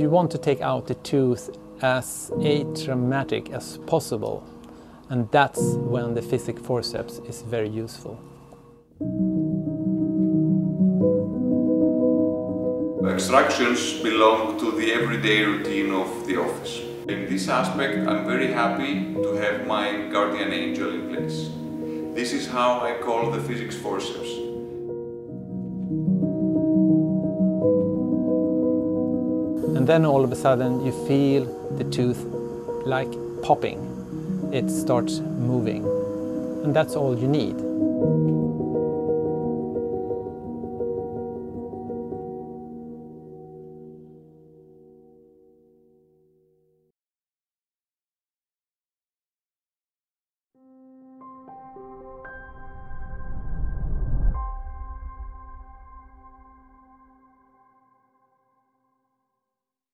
you want to take out the tooth as atraumatic as possible. And that's when the physics forceps is very useful. Extractions belong to the everyday routine of the office. In this aspect, I'm very happy to have my guardian angel in place. This is how I call the physics forceps. And then all of a sudden you feel the tooth like popping. It starts moving. And that's all you need.